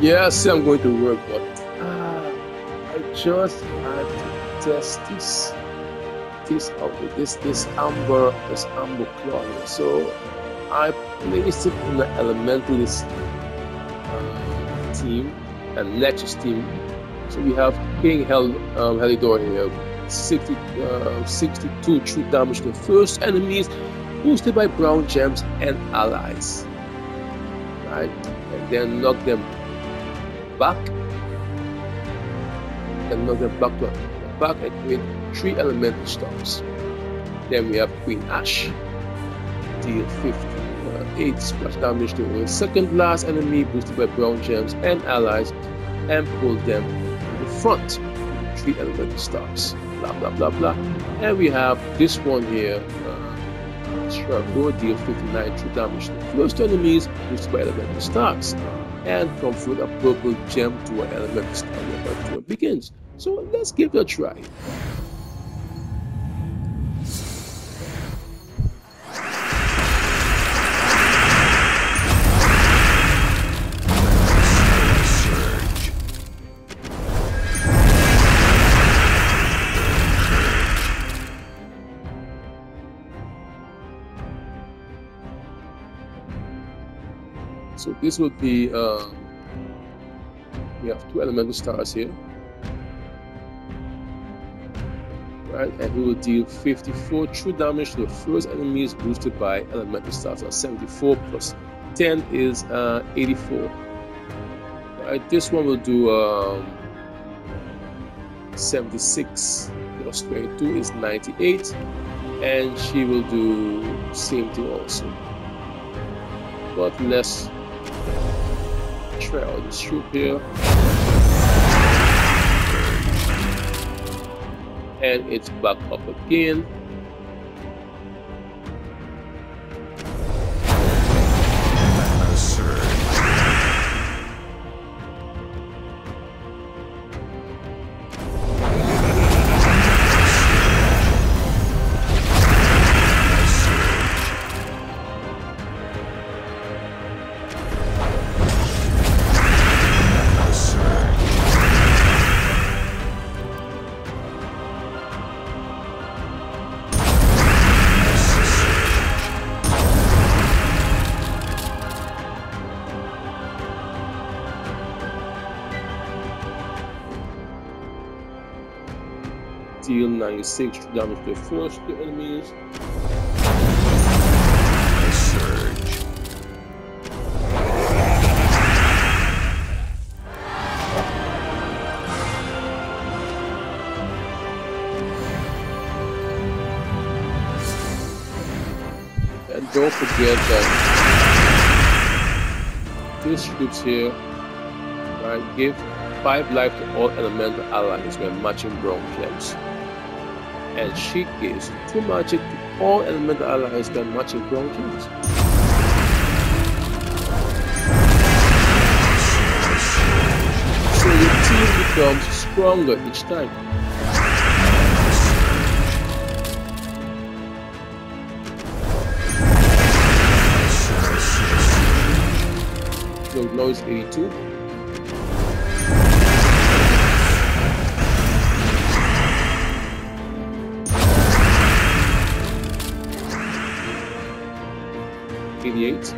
Yes, I'm going to work, but uh, I just had to test this this this this amber this amber cloth. So I placed it in the elementalist uh, team and Nexus team. So we have King Hel um, Heliodor here, 60, uh, 62 true damage to first enemies, boosted by brown gems and allies. Right, and then knock them back and knock them back to back and create three elemental stars. Then we have Queen Ash, deal 50, uh, 8 splash damage to a second last enemy boosted by brown gems and allies and pull them to the front. Three elemental stars. Blah blah blah blah. And we have this one here. Uh, Strabo deal 59 true damage to first enemies boosted by elemental stars and convert a purple gem to an star where the begins. So let's give it a try. So this would be, um, we have two elemental stars here. Right, and he will deal 54 true damage to the first enemies boosted by elemental stars. So 74 plus 10 is uh, 84. Right, this one will do um, 76 plus 22 is 98, and she will do same thing also, but less trail troop here. And it's back up again. Deal 96 damage to first to enemies. Surge. And don't forget that these troops here right, give 5 life to all elemental allies when matching brown gems. And she gives 2 magic to all elemental allies when matching brown gems. So your team becomes stronger each time. Now it's 82. Eighty-eight.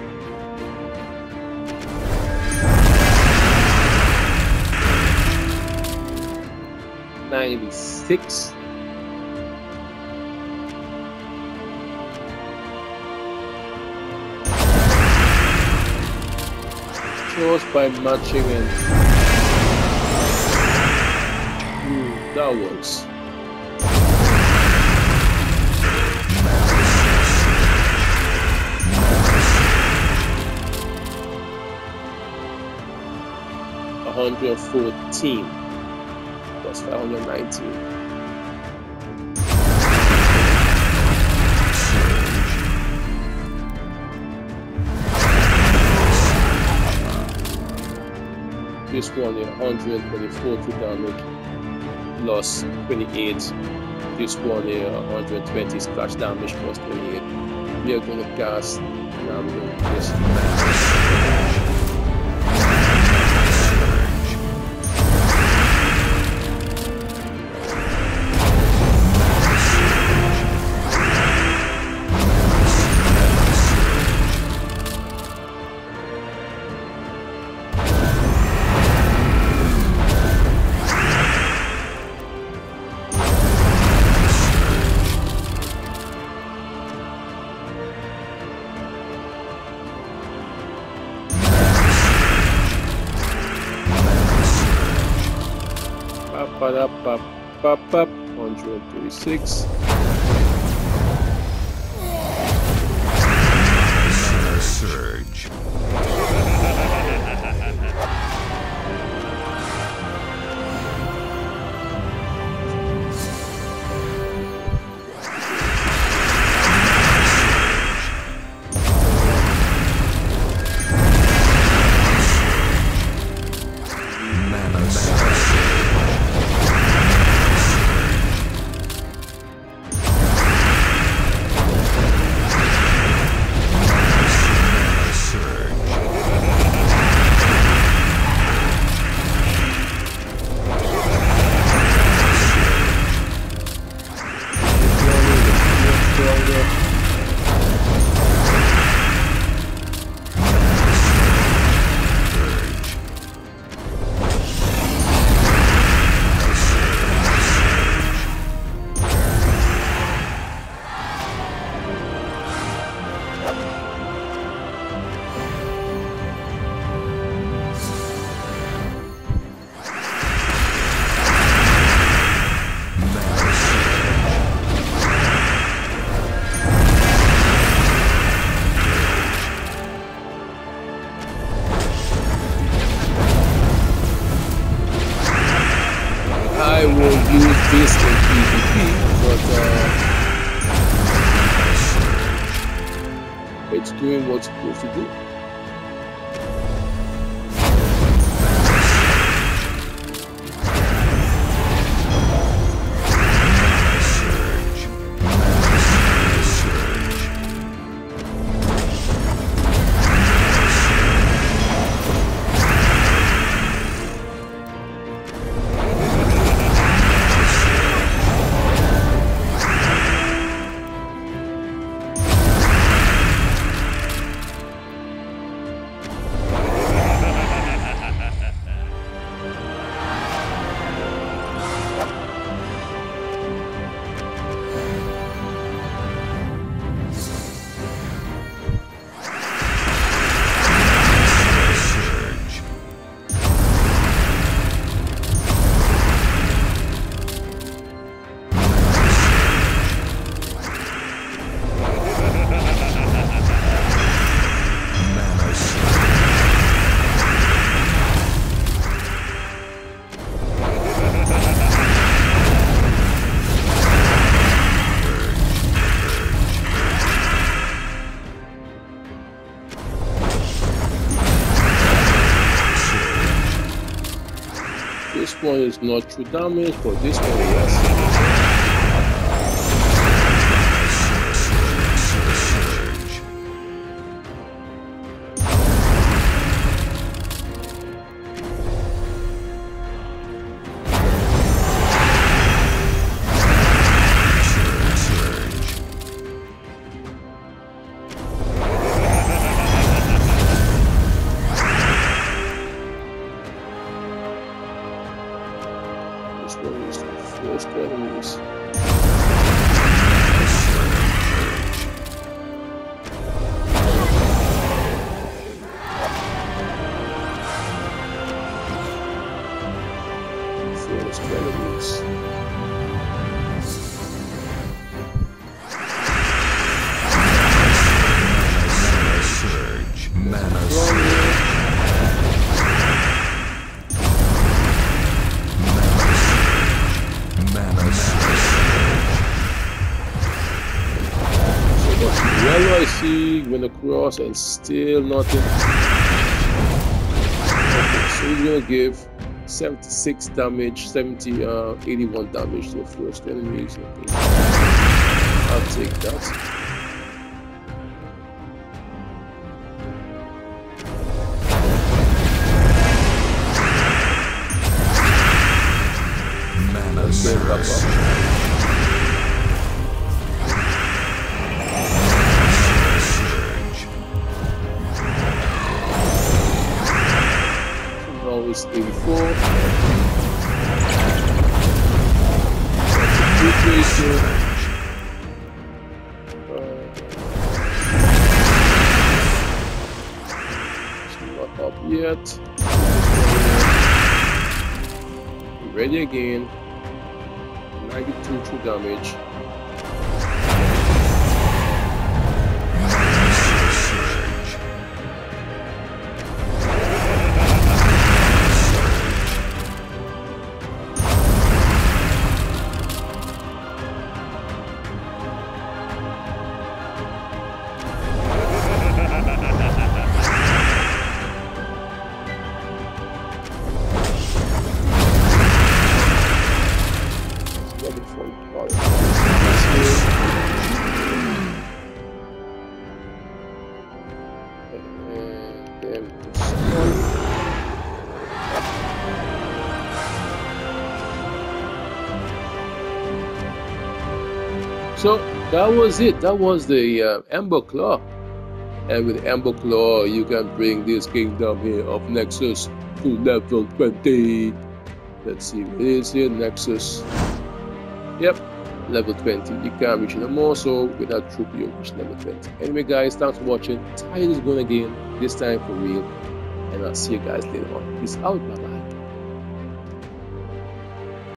Ninety-six. Chose by matching and Ooh, that works. A hundred fourteen plus five hundred nineteen. This one here, 124 to damage plus 28. This one here, 120 splash damage plus 28. We are gonna cast um, this 126 in PvP, but uh, it's doing what's supposed to do. One is not true damage, but this one yes. Mana surge. Mana surge. Yellow I see when across and still nothing. Okay, so we're gonna give 76 damage, 70, uh, 81 damage to the first enemies. Okay. I'll take that. Mana not up yet. Ready again. 92 true damage. So that was it. That was the uh, Emberclaw. And with Emberclaw, you can bring this kingdom here of Nexus to level 20. Let's see what is here. Nexus. Yep, level 20. You can't reach no more, so without troop, you'll reach level 20. Anyway, guys, thanks for watching. Tide is going again, this time for real. And I'll see you guys later on. Peace out, man.